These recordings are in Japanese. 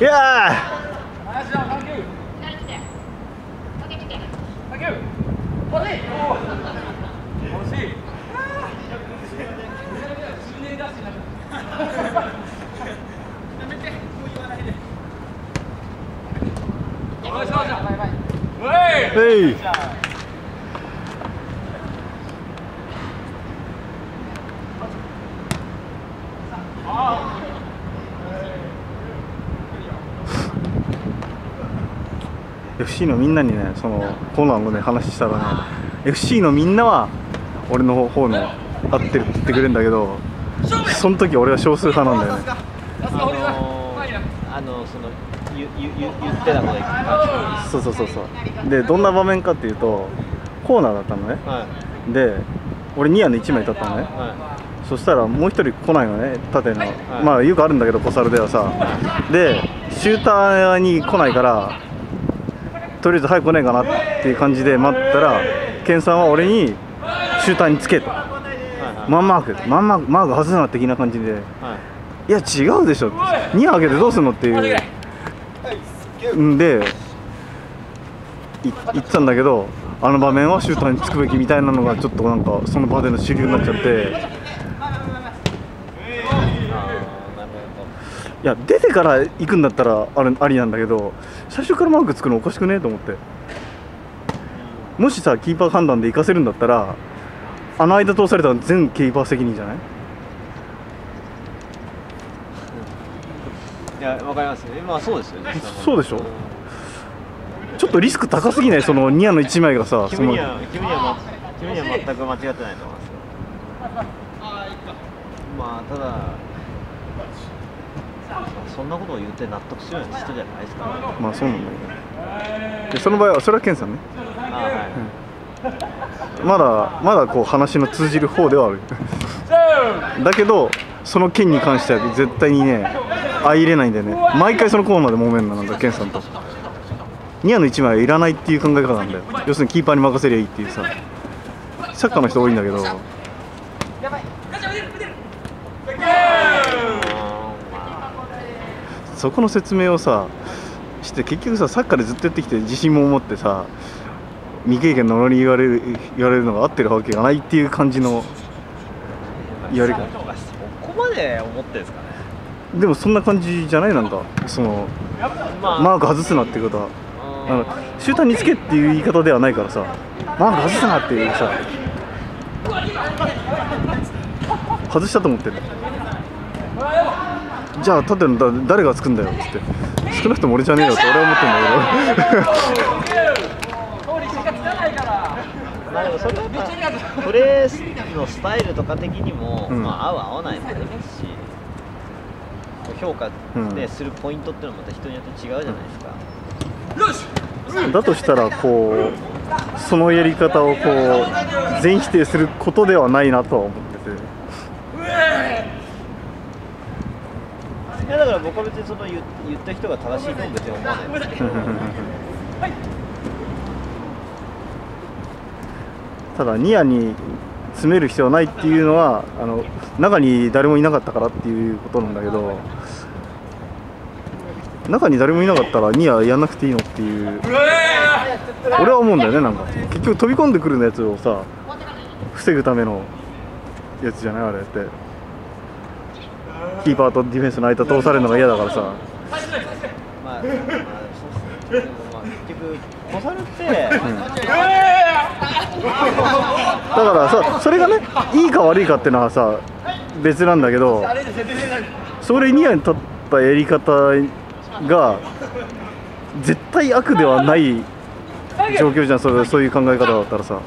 いやー。へい FC のみんなにねそのコーナーのね話したらね FC のみんなは俺の方の合ってるって言ってくれるんだけどその時俺は少数派なんだよね。あのー、あのその言ってたことに関してそうそうそうそう。でどんな場面かっていうとコーナーだったのね。はで俺ニアの1枚立ったのね。い。はそしたらもう一人来ないのね縦の、い。まあよくあるんだけど小猿ではさ。でシューターに来ないからとりあえず早く来ないかなっていう感じで待ったらケンさんは俺にシューターにつけと。いはいはい。マンマークマンマークマーク外すな的な感じで。はい。いや違うでしょ2開けてどうすんのっていうんでいってたんだけどあの場面はシューターにつくべきみたいなのがちょっとなんかその場での主流になっちゃって。いや出てから行くんだったらあれありなんだけど最初からマークつくのおかしくねえと思って。もしさキーパー判断で行かせるんだったらあの間通されたら全キーパー責任じゃない？いやわかります。ねまあそうですよね。そうでしょ。ちょっとリスク高すぎない？そのニアの1枚がさその君には君には、ま、君には全く間違ってないと思いますよ。まあただそんなことを言って納得するような人じゃないですから、まあそうなんだけどでその場合はそれはケンさんね。あはい。まだまだこう話の通じる方ではある。だけどその件に関しては絶対にね相入れないんだよね。毎回そのコーナーで揉めんのなんだケンさんと。ニアの1枚はいらないっていう考え方なんだよ。要するにキーパーに任せりゃいいっていうさ。サッカーの人多いんだけど。そこの説明をさして結局さサッカーでずっとやってきて自信も持ってさ未経験の俺に言われる言われるのが合ってるわけがないっていう感じのやり方。そこまで思ってるんですかね。でもそんな感じじゃないなんかそのまあマーク外すなっていうことは。あのシューターにつけっていう言い方ではないからさ。マーク外すなっていうさ。外したと思ってるじゃあ縦のだ誰がつくんだよ。っつって。少なくとも俺じゃねえよって俺は思ってんだまあでもそれはプレーのスタイルとか的にも、うん。まあ合う合わないもありますし評価で、するポイントっていうのはまた人によって違うじゃないですか、けどだとしたらこうそのやり方をこう全否定することではないなとは思ってて。いやだから僕は別にその言言った人が正しいとも別に思わないんですけどただニアに詰める必要はないっていうのはあの中に誰もいなかったからっていうことなんだけど中に誰もいなかったらニアやんなくていいのっていう。俺は思うんだよねなんか。結局飛び込んでくるやつをさ防ぐためのやつじゃないあれって。キーパーとディフェンスの間通されるのが嫌だからさ。まあ、まあ、そうですね。でもまあ、結局、小猿って、だからさそれがねいいか悪いかっていうのはさ別なんだけどそれニアに立ったやり方が絶対悪ではない状況じゃんそれそういう考え方だったらさ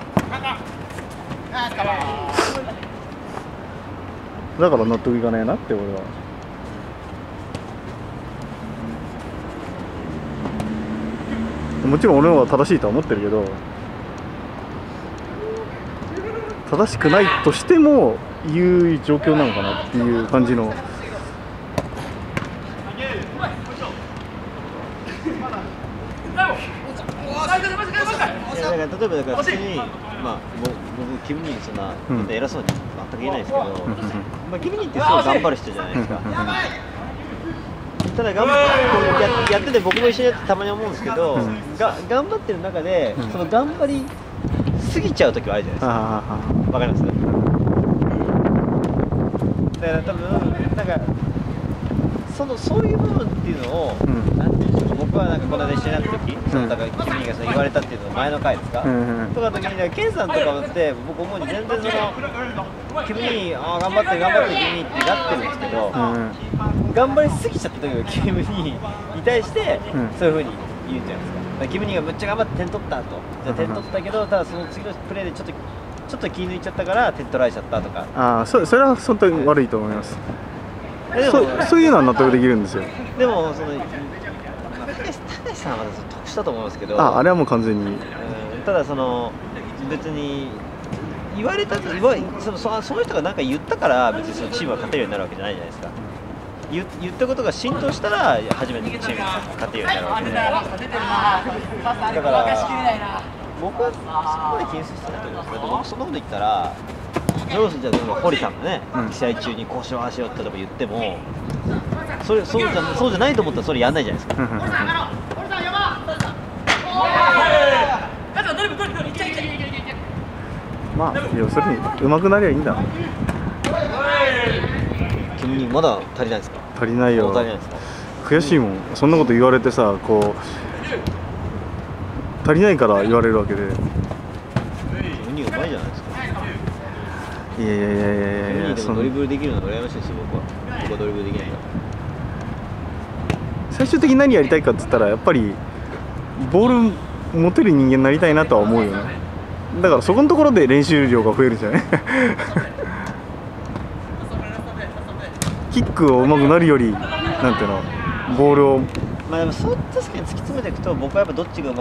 だから納得いかねえなって俺はもちろん俺の方が正しいとは思ってるけど正しくないとしてもいう状況なのかなっていう感じの。いやだから例えばだから普通に、まあ、僕僕キム・ニーそんなうん偉そうに全く言えないですけど、うんまあ、キム・ニーってすごい頑張る人じゃないですか。ただ頑張ってややってて僕も一緒にやってたまに思うんですけど、うん。が頑張ってる中で、うん。その頑張りすぎちゃう時はあるじゃないですか。わかります？だから多分なんかそのそういう部分っていうのを、うん。なんていうんでしょう僕はなんかこの間一緒になった時、そのだから君がその言われたっていうのは前の回ですか、うんうんとかの時にねケンさんとかって僕思うに全然その君にああ頑張ってる頑張ってる君にってなってるんですけど、うん頑張りすぎちゃった時ムにに対して、うん。そういうふうに言うんじゃないですか。キムニーがむっちゃ頑張って点取ったとじゃあ点取ったけどただその次のプレーでちょっとちょっと気抜いちゃったから点取られちゃったとか。ああそそれは本当に悪いと思います。えでもそそういうのは納得できるんですよ。でもそのさんはまだ得したと思いますけどああれはもう完全に。うんただその別に言われた言わそのそその人が何か言ったから別にそのチームが勝てるようになるわけじゃないじゃないですか。言言ったことが浸透したら初めてチームが勝てるようになるわけでだ。から僕はそこまで気にする必要ないと思いますだ。って僕そんなこと言ったらどうするじゃあ例えば堀さんがね、うん試合中にこうしようああしようって言ってもそれそうじゃそうじゃないと思ったらそれやんないじゃないですかうんうんうんまあ要するに上手くなりゃいいんだ。君にまだ足りないですか？足りないよ。悔しいもん。そんなこと言われてさこう足りないから言われるわけで。い君にうまいじゃないですか。やいやいやいやい君やそのにでもドリブルできるのが羨ましいですよ僕は僕はドリブルできないから最終的に何やりたいかっつったらやっぱりボール持てる人間になりたいなとは思うよねだからそこのところで練習量が増えるじゃない？キックを上手くなるよりなんていうの？ボールを。まあでもそう確かに突き詰めていくと僕はやっぱどっちが